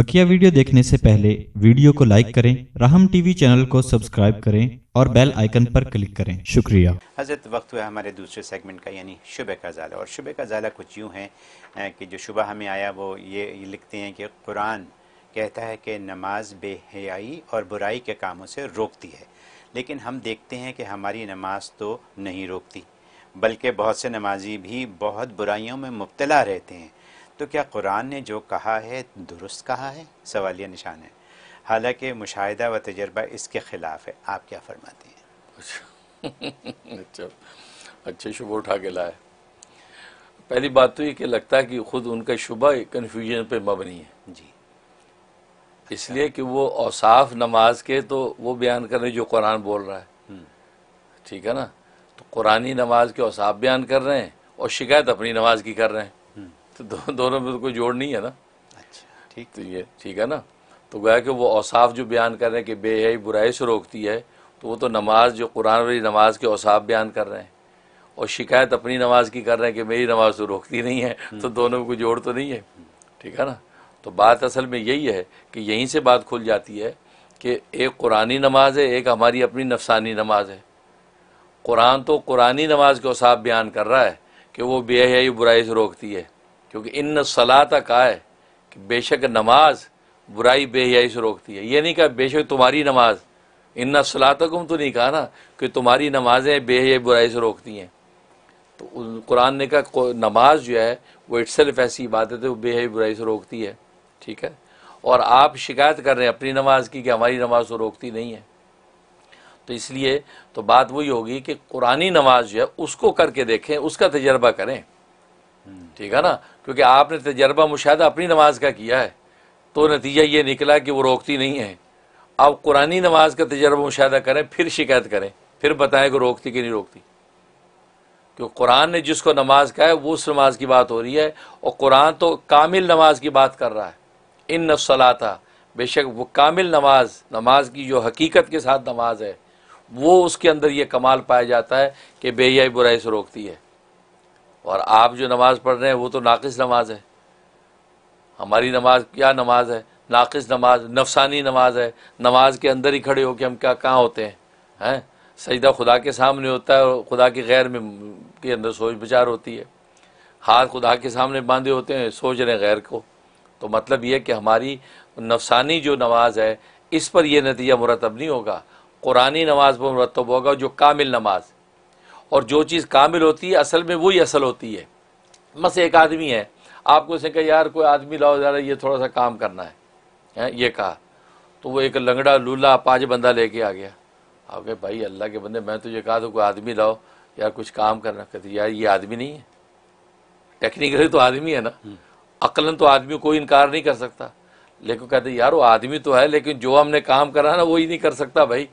बकिया video देखने से पहले वीडियो को लाइक करें, राहम टीवी चैनल को सब्सक्राइब करें और बेल आइकन पर क्लिक करें। शुक्रिया। हज़रत वक्त हुआ हमारे दूसरे सेगमेंट का, यानी शुबह का ज़ाला। और शुबह का ज़ाला कुछ यूँ है कि जो शुबह हमें आया, वो ये लिखते हैं कि कुरान कहता है कि नमाज़ बेहयाई और बुराई के कामों से रोकती है। लेकिन हम देखते हैं कि हमारी नमाज़ तो नहीं रोकती, बल्कि बहुत से नमाजी भी बहुत बुराइयों में मुबतला रहते हैं। तो क्या कुरान ने जो कहा है दुरुस्त कहा है? सवालिया निशान है। हालाँकि मुशाहिदा व तजर्बा इसके ख़िलाफ़ है। आप क्या फरमाते हैं? अच्छा। अच्छे। शुभ उठा के लाए। पहली बात तो ये कि लगता है कि खुद उनका शुबा कन्फ्यूज़न पे मबनी है। जी। इसलिए कि वो औसाफ नमाज़ के तो वो बयान कर रहे हैं जो कुरान बोल रहा है। ठीक है ना? तो कुरानी नमाज़ के औसाफ बयान कर रहे हैं और शिकायत अपनी नमाज़ की कर रहे हैं। तो दो, दोनों में तो कोई जोड़ नहीं है ना। अच्छा ठीक। तो ये ठीक है ना? तो गोया कि वो औसाफ जो बयान कर रहे हैं कि बेहई बुराई से रोकती है तो वो तो नमाज़ जो कुरान वाली नमाज़ के औसाफ बयान कर रहे हैं। और शिकायत अपनी नमाज़ की कर रहे हैं कि मेरी नमाज़ तो रोकती नहीं है तो दोनों में कोई जोड़ तो नहीं है। ठीक है ना? तो बात असल में यही है कि यहीं से बात खुल जाती है कि एक कुरानी नमाज़ है एक हमारी अपनी नफसानी नमाज़ है। कुरान तो कुरानी नमाज़ के औसाफ बयान कर रहा है कि वो बेहयाई बुराई से रोकती है। क्योंकि इन सलाता का है कि बेशक नमाज़ बुराई बेहयाई से रोकती है। ये नहीं कहा बेशक तुम्हारी नमाज़ इन सलातकुम तो नहीं कहा ना कि तुम्हारी नमाजें बेहयाई बुराई से रोकती हैं। तो कुरान ने कहा नमाज़ जो है वो इट्सल्फ ऐसी इबादत है वो बेहयाई बुराई से रोकती है। ठीक है? और आप शिकायत कर रहे हैं अपनी नमाज़ की कि हमारी नमाज़ तो रोकती नहीं है। तो इसलिए तो बात वही होगी कि कुरानी नमाज़ जो है उसको करके देखें उसका तजर्बा करें। ठीक है ना? क्योंकि आपने तजर्बा मुशाहिदा अपनी नमाज़ का किया है तो नतीजा ये निकला कि वो रोकती नहीं है। आप कुरानी नमाज़ का तजर्बा मुशाहिदा करें, फिर शिकायत करें, फिर बताएँ कि रोकती कि नहीं रोकती। क्योंकि कुरान ने जिसको नमाज़ कहा है, वो उस नमाज़ की बात हो रही है, और कुरान तो कामिल नमाज़ की बात कर रहा है। इन नफसलाता बेशक वो कामिल नमाज़ नमाज़ की जो हकीकत के साथ नमाज़ है, वो उसके अंदर ये कमाल पाया जाता है कि बेयाई बुराई से रोकती है। और आप जो नमाज़ पढ़ रहे हैं, वो तो नाकिस नमाज़ है। हमारी नमाज़ क्या नमाज़ है? नाकिस नमाज़, नफसानी नमाज़ है। नमाज़ के अंदर ही खड़े होकर हम क्या, कहाँ होते हैं? हैं? सजदा खुदा के सामने होता है और खुदा के गैर में, के अंदर सोच विचार होती है। हाथ खुदा के सामने बांधे होते हैं, सोच रहे हैं गैर को। तो मतलब ये कि हमारी नफसानी जो नमाज़ है, इस पर यह नतीजा मुरतब नहीं होगा। कुरानी नमाज़ पर मुरतब होगा, जो कामिल नमाज़। और जो चीज़ कामिल होती है असल में वही असल होती है। बस एक आदमी है। आपको उसने कहा यार कोई आदमी लाओ ज़रा ये थोड़ा सा काम करना है। हैं ये कहा। तो वो एक लंगड़ा लूला पाँच बंदा लेके आ गया। आप कहे भाई अल्लाह के बंदे मैं तुझे कहा तो कोई आदमी लाओ यार कुछ काम करना कहते यार ये आदमी नहीं है। टेक्निकली तो आदमी है ना। अक्लन तो आदमी कोई इनकार नहीं कर सकता। लेकिन कहते यार वो आदमी तो है लेकिन जो हमने काम करा ना वो ही नहीं कर सकता भाई।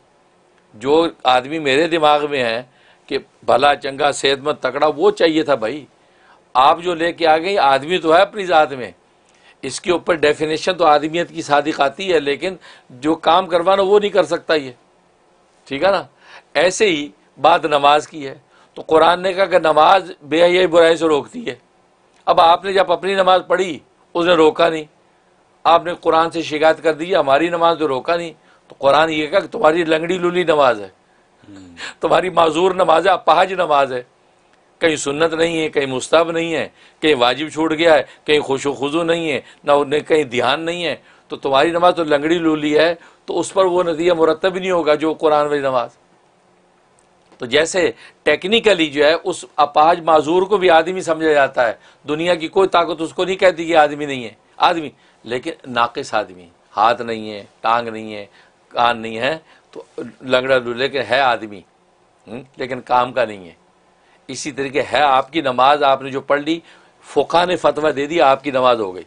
जो आदमी मेरे दिमाग में है कि भला चंगा सेहतमंद तकड़ा वो चाहिए था भाई। आप जो लेके आ गई, आदमी तो है अपनी ज़ात में। इसके ऊपर डेफिनेशन तो आदमियत की सादिक आती है, लेकिन जो काम करवाना वो नहीं कर सकता ये। ठीक है ना? ऐसे ही बात नमाज़ की है। तो कुरान ने कहा कि नमाज़ बेहयाई बुराई से रोकती है। अब आपने जब अपनी नमाज़ पढ़ी, उसने रोका नहीं। आपने कुरान से शिकायत कर दी, हमारी नमाज़ तो रोका नहीं। तो कुरान ये कहा कि तुम्हारी लंगड़ी लूली नमाज़ है। तुम्हारी माजूर नमाज़ है अपाहज नमाज़ है। कहीं सुन्नत नहीं है, कहीं मुस्ताब नहीं है, कहीं वाजिब छूट गया है, कहीं खुशो नहीं है, ना उन्हें कहीं ध्यान नहीं है तो तुम्हारी नमाज़ तो लंगड़ी लूली है तो उस पर वो नतीजा मुरतब नहीं होगा जो कुरान वाली नमाज़। तो जैसे टेक्निकली जो है, उस अपाज माजूर को भी आदमी समझा जाता है। दुनिया की कोई ताकत उसको नहीं कहती कि आदमी नहीं है। आदमी, लेकिन नाकिस आदमी, हाथ नहीं है, टांग नहीं है, कान नहीं है तो लंगड़ा लेकिन है आदमी हम्म, लेकिन काम का नहीं है। इसी तरीके है आपकी नमाज़ आपने जो पढ़ ली फ़ुका ने फतवा दे दिया आपकी नमाज़ हो गई।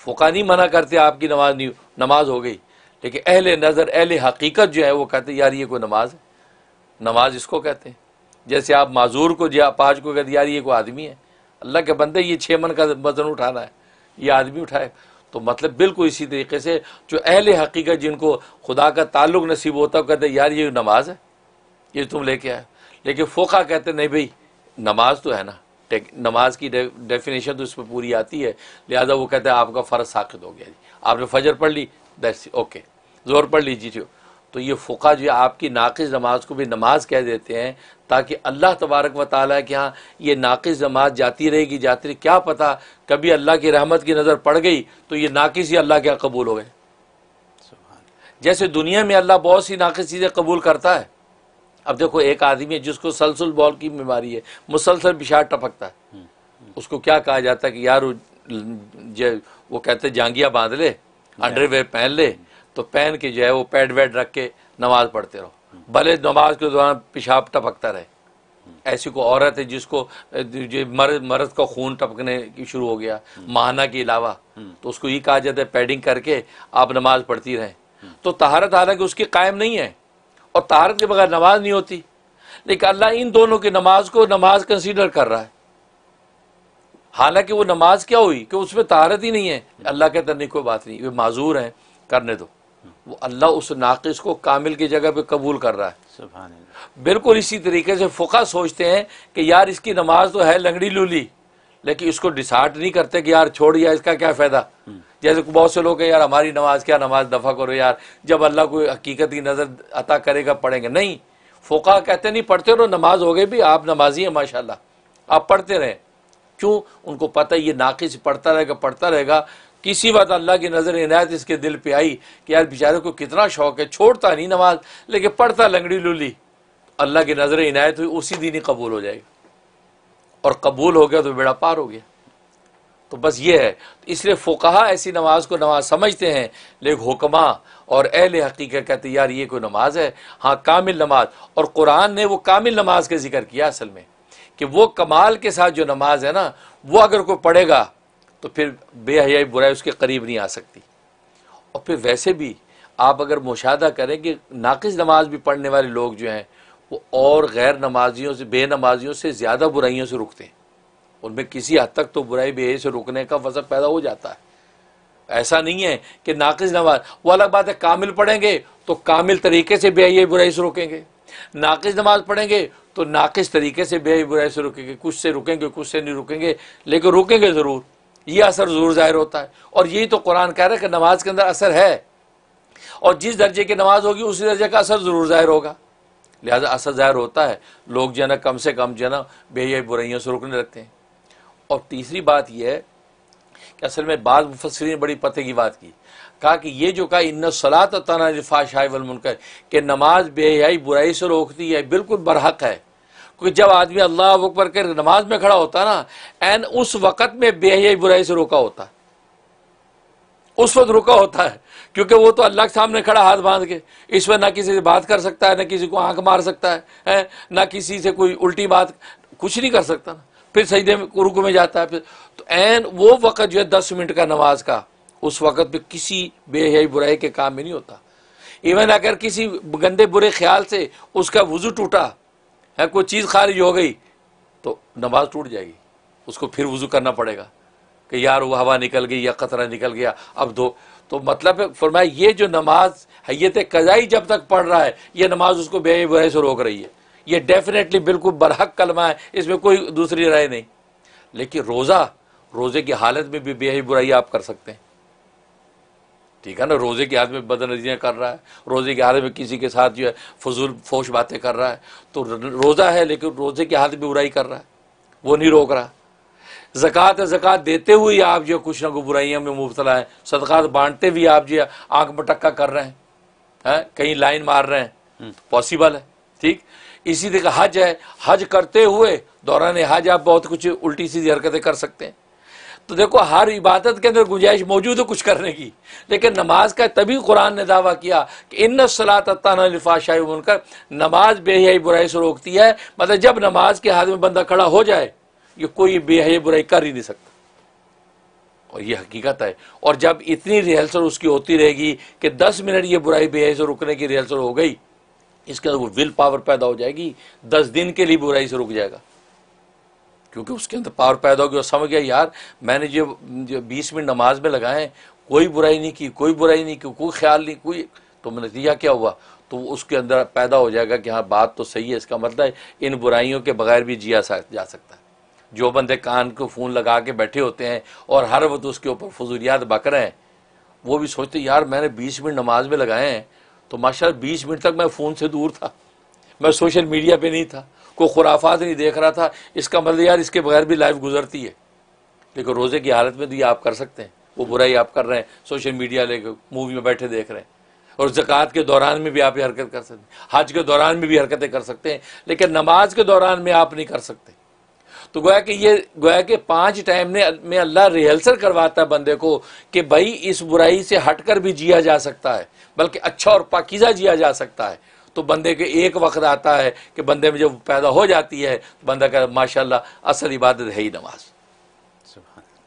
फ़ुका नहीं मना करते आपकी नमाज़ नहीं नमाज़ हो गई। लेकिन अहले नज़र अहले हकीकत जो है वो कहते यार ये कोई नमाज़ है? नमाज़ इसको कहते हैं। जैसे आप माजूर को जो पाँच को कहते यार ये कोई आदमी है? अल्लाह के बंदे ये छः मन का वज़न उठाना है ये आदमी उठाए। तो मतलब बिल्कुल इसी तरीके से जो अहले हकीकत जिनको खुदा का ताल्लुक नसीब होता है कहते यार, ये नमाज़ है, ये तुम लेके आए। लेकिन फोका कहते नहीं भाई, नमाज़ तो है ना नमाज़ की डेफिनेशन तो इसमें पूरी आती है, लिहाजा वो कहते हैं, आपका फ़र्ज़ साखित हो गया जी। आपने फजर पढ़ ली दैट्स ओके ज़ोर पढ़ लीजिए तो ये फ़ुका जो आपकी नाकिस नमाज़ को भी नमाज़ कह देते हैं ताकि अल्लाह तबारक व ताली के यहाँ ये नाकिस जमात जाती रहेगी। जाती रही क्या पता कभी अल्लाह की रहमत की नज़र पड़ गई तो ये नाकिस ही अल्लाह के यहाँ कबूल हो गए। जैसे दुनिया में अल्लाह बहुत सी नाकिस चीज़ें कबूल करता है। अब देखो एक आदमी है जिसको सलसल बॉल की बीमारी है मुसलसल पिशार टपकता है। उसको क्या कहा जाता है कि यार वो कहते जांगिया बाँध ले अंडरवेयर पहन ले। तो पहन के जो है वो पैड वैड रख के नमाज़ पढ़ते रहो। भले नमाज़ के दौरान पेशाब टपकता रहे। ऐसी कोई औरत है जिसको मर्द मर्द का खून टपकने की शुरू हो गया महाना के अलावा तो उसको ये कहा जाता है, पैडिंग करके आप नमाज़ पढ़ती रहें। तो तहारत हालाँकि उसकी कायम नहीं है, और तहारत के बगैर नमाज़ नहीं होती। लेकिन अल्लाह इन दोनों की नमाज़ को नमाज़ कंसीडर कर रहा है। हालाँकि वो नमाज़ क्या हुई कि उसमें तहारत ही नहीं है। अल्लाह कहता नहीं, कोई बात नहीं। वे माजूर हैं, करने दो। वो अल्लाह उस नाकिस को कामिल की जगह पे कबूल कर रहा है। बिल्कुल इसी तरीके से फ़ुका सोचते हैं कि यार इसकी नमाज़ तो है लंगड़ी लूली लेकिन इसको डिसाइड नहीं करते कि यार छोड़ या इसका क्या फ़ायदा? हम्म। जैसे बहुत से लोग हैं यार हमारी नमाज़ क्या नमाज़ दफ़ा करो यार जब अल्लाह को हकीकत की नज़र अता करेगा पढ़ेंगे। नहीं फ़ोका कहते नहीं पढ़ते रहो नमाज़ हो गई भी आप नमाजी हैं माशाल्लाह। आप पढ़ते रहें। क्यों? उनको पता है ये नाकिस पढ़ता रहेगा पढ़ता रहेगा किसी बात अल्लाह की नज़र इनायत इसके दिल पे आई कि यार बेचारे को कितना शौक है, छोड़ता नहीं नमाज़, लेकिन पढ़ता लंगड़ी लुली। अल्लाह की नज़र इनायत हुई, उसी दिन ही कबूल हो जाएगी। और कबूल हो गया तो बेड़ा पार हो गया। तो बस ये है। तो इसलिए फ़ोकहा ऐसी नमाज़ को नमाज़ समझते हैं। लेकिन हुक्मा और अहल हकीकत कहते यार ये कोई नमाज़ है? हाँ कामिल नमाज़। और कुरान ने वो कामिल नमाज़ का ज़िक्र किया असल में, कि वो कमाल के साथ जो नमाज़ है ना, वो अगर कोई पढ़ेगा तो फिर बेहयाई बुराई उसके करीब नहीं आ सकती। और फिर वैसे भी आप अगर मुशाह करें कि नाकिस नमाज़ भी पढ़ने वाले लोग जो हैं, वो और गैर नमाजियों से, बेनमाजियों से ज़्यादा बुराइयों से रुकते हैं। उनमें किसी हद तक तो बुराई बेहई से रुकने का वजह पैदा हो जाता है। ऐसा नहीं है कि नाकिस नमाज़, वो अलग बात है, कामिल पढ़ेंगे तो कामिल तरीके से बेहई बुराई से रुकेंगे। नाकिस नमाज़ पढ़ेंगे तो नाकिस तरीके से बेहई बुराई से रुकेंगे, कुछ से रुकेंगे, कुछ से नहीं रुकेंगे, लेकिन रुकेंगे ज़रूर। ये असर ज़रूर ज़ाहिर होता है। और यही तो कुरान कह रहा है कि नमाज़ के अंदर असर है। और जिस दर्जे की नमाज़ होगी, उसी दर्जे का असर ज़रूर ज़ाहिर होगा। लिहाजा असर ज़ाहिर होता है। लोग जो है ना, कम से कम जो है ना बेहई बुराइयों से रुकने लगते हैं। और तीसरी बात यह है कि असल में बाद मुफसरी ने बड़ी पते की बात की। कहा कि ये जो कहा इन सलात तना शाह मुनकर, कि नमाज़ बेहयाई बुराई से रोकती है, बिल्कुल बरहक है। क्योंकि जब आदमी अल्लाह अकबर कर नमाज़ में खड़ा होता ना एन उस वक़्त में बेहयाई बुराई से रोका होता। उस वक्त रुका होता है क्योंकि वो तो अल्लाह के सामने खड़ा हाथ बाँध के इस वक्त ना किसी से बात कर सकता है ना किसी को आँख मार सकता है, है? ना किसी से कोई उल्टी बात कुछ नहीं कर सकता ना। फिर सजदे में रुकू में जाता है फिर तो एन वो वक़्त जो है दस मिनट का नमाज़ का उस वक़्त पे किसी बेहयाई बुराई के काम में नहीं होता। इवन अगर किसी गंदे बुरे ख्याल से उसका वज़ू टूटा है, कोई चीज़ खारिज हो गई तो नमाज़ टूट जाएगी। उसको फिर वज़ू करना पड़ेगा कि यार वो हवा निकल गई या कतरा निकल गया, अब दो तो मतलब फरमाया, ये जो नमाज़ हैत कजाई जब तक पढ़ रहा है, ये नमाज़ उसको बे बुराई से रोक रही है। ये डेफिनेटली बिल्कुल बरहक कलमा है, इसमें कोई दूसरी राय नहीं। लेकिन रोज़ा, रोज़े की हालत में भी बेही बुराई आप कर सकते हैं। ठीक है ना? रोज़े की हालत में बदनजियाँ कर रहा है। रोज़े की हालत में किसी के साथ जो है फजूल फोश बातें कर रहा है। तो रोज़ा है लेकिन रोज़े की हालत में बुराई कर रहा है। वो नहीं रोक रहा। जक़ात है जक़ात देते हुए आप जो कुछ ना कुछ बुराइयों में मुबतला है। सदक़ात बांटते हुए आप जो आँख मटक्का कर रहे हैं। है? कहीं लाइन मार रहे हैं। पॉसिबल हम्म। है। ठीक? इसी तरह हज है। हज करते हुए दौरान हज आप बहुत कुछ उल्टी सीधी हरकतें कर सकते हैं। तो देखो, हर इबादत के अंदर गुंजाइश मौजूद है कुछ करने की। लेकिन नमाज़ का तभी कुरान ने दावा किया कि इन सलातफ़ाशाई बनकर नमाज़ बेहयाई बुराई से रोकती है मतलब जब नमाज़ के हाथ में बंदा खड़ा हो जाए, ये कोई बेहयाई बुराई कर ही नहीं सकता। और ये हकीकत है। और जब इतनी रिहर्सल उसकी होती रहेगी कि दस मिनट ये बुराई बेहयाई से रुकने की रिहर्सल हो गई, इसके अंदर वो विल पावर पैदा हो जाएगी, दस दिन के लिए बुराई से रुक जाएगा। क्योंकि उसके अंदर पावर पैदा होगी और समझ गया, यार, मैंने जो जो बीस मिनट नमाज़ में लगाए कोई बुराई नहीं की, कोई बुराई नहीं की, कोई ख्याल नहीं, कोई तो नतीजा क्या हुआ? तो उसके अंदर पैदा हो जाएगा कि हाँ बात तो सही है। इसका मतलब इन बुराइयों के बगैर भी जिया जा सकता है। जो बंदे कान को फ़ोन लगा के बैठे होते हैं और हर वक्त उसके ऊपर फजूलियात बक रहे हैं, वो भी सोचते, यार, मैंने बीस मिनट नमाज़ में लगाए हैं तो माशा बीस मिनट तक मैं फ़ोन से दूर था, मैं सोशल मीडिया पे नहीं था कोई खुराफात नहीं देख रहा था। इसका मतलब यार इसके बगैर भी लाइफ गुजरती है। लेकिन रोज़े की हालत में तो ये आप कर सकते हैं। वो बुराई आप कर रहे हैं सोशल मीडिया लेकर मूवी में बैठे देख रहे हैं। और ज़क़़त के दौरान में भी आप ये हरकत कर सकते हैं। हज के दौरान में भी हरकतें कर सकते हैं, लेकिन नमाज़ के दौरान में आप नहीं कर सकते। तो गोया कि ये, गोया कि पाँच टाइम ने में अल्लाह रिहर्सल करवाता है बंदे को कि भाई इस बुराई से हटकर भी जिया जा सकता है, बल्कि अच्छा और पाकिजा जिया जा सकता है। तो बंदे के एक वक्त आता है कि बंदे में जब पैदा हो जाती है तो बंदा का माशा असल इबादत है ही नमाज़.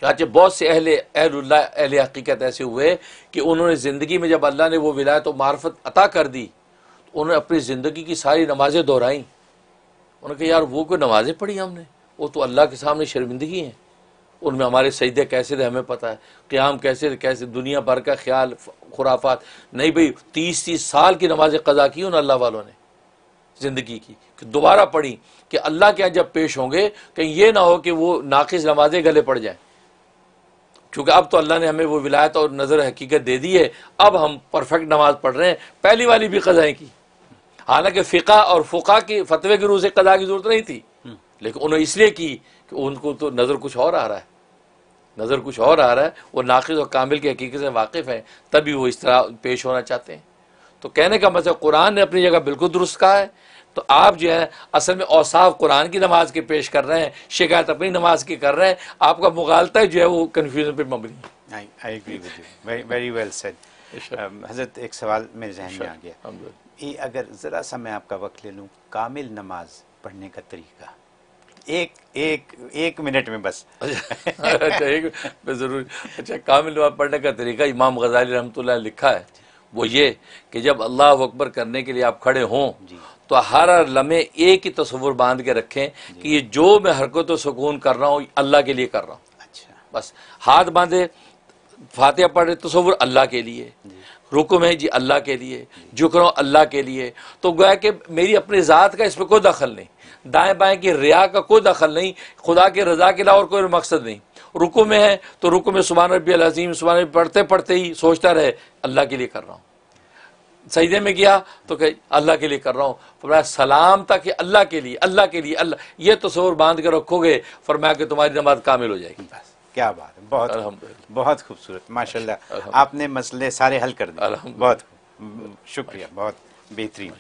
चाचे बहुत से अहले अहल्ला अहल हकीकत ऐसे हुए कि उन्होंने ज़िंदगी में जब अल्लाह ने वो विलायत तो मार्फत अता कर दी तो उन्होंने अपनी ज़िंदगी की सारी नमाज़ें दोहराई। उन्होंने कहा यार वो कोई नमाज़ें पढ़ी हमने? वो तो अल्लाह के सामने शर्मिंदगी हैं। उनमें हमारे सजदे कैसे थे, हमें पता है। क़्याम कैसे थे, कैसे दुनिया भर का ख्याल, खुराफात। नहीं भाई, तीस तीस साल की नमाज़ें कज़ा की उन अल्लाह वालों ने, ज़िंदगी की। कि दोबारा पढ़ी कि अल्लाह के यहाँ जब पेश होंगे, कहीं ये ना हो कि वो नाकिस नमाजें गले पड़ जाएँ। चूँकि अब तो अल्लाह ने हमें वो विलायत और नज़र हकीकत दे दी है। अब हम परफेक्ट नमाज़ पढ़ रहे हैं। पहली वाली भी कज़ाएँ की। हालाँकि फ़िका और फ़ुका की, फतवे के रूह से कज़ा की ज़रूरत नहीं थी। लेकिन उन्होंने इसलिए की कि उनको तो नज़र कुछ और आ रहा है। नज़र कुछ और आ रहा है। वो नाकिस और कामिल की हकीकत से वाकिफ़ हैं तभी वो इस तरह पेश होना चाहते हैं। तो कहने का मतलब कुरान ने अपनी जगह बिल्कुल दुरुस्त कहा है। तो आप जो है असल में औसाफ कुरान की नमाज़ के पेश कर रहे हैं शिकायत अपनी नमाज़ की कर रहे हैं आपका मुगालता जो है वो कन्फ्यूज़न पर मबनी है। I agree with very well said हज़रत एक सवाल मेरे जहन में आ गया। ये अगर ज़रा सा मैं आपका वक्त ले लूँ कामिल नमाज़ पढ़ने का तरीका। एक एक एक मिनट में बस। अच्छा एक मैं ज़रूर अच्छा कामिल पढ़ने का तरीका इमाम गजाली रहमतुल्लाह लिखा है वो ये कि जब अल्लाह अकबर करने के लिए आप खड़े हों तो हर हर लम्हे एक ही तस्वुर बाँध के रखें कि ये जो मैं हरकत सुकून कर रहा हूँ अल्लाह के लिए कर रहा हूँ। अच्छा। बस हाथ बांधे फातिहा पढ़े तस्वुर अल्लाह के लिए। रुकम है जी अल्लाह के लिए। झुक रहा हूँ अल्लाह के लिए। तो गोया कि मेरी अपनी ज़ात का इसमें कोई दखल नहीं। दाएँ बाएँ की रिया का कोई दखल नहीं खुदा की रजा के अलावा और कोई मकसद नहीं। रुकू में है तो रुकू में सुबह रबी अजीम सुबह पढ़ते पढ़ते ही सोचता रहे अल्लाह के लिए कर रहा हूँ। सजदे में गया तो कह अल्लाह के लिए कर रहा हूँ। फरमाया सलाम तक अल्लाह के लिए अल्लाह के लिए अल्लाह। ये तस्वर बाँध के रखोगे फरमाया कि तुम्हारी नमाज़ कामिल हो जाएगी। बस क्या बात है बहुत बहुत खूबसूरत माशाल्लाह। आपने मसले सारे हल कर दिए। बहुत शुक्रिया बहुत बेहतरीन।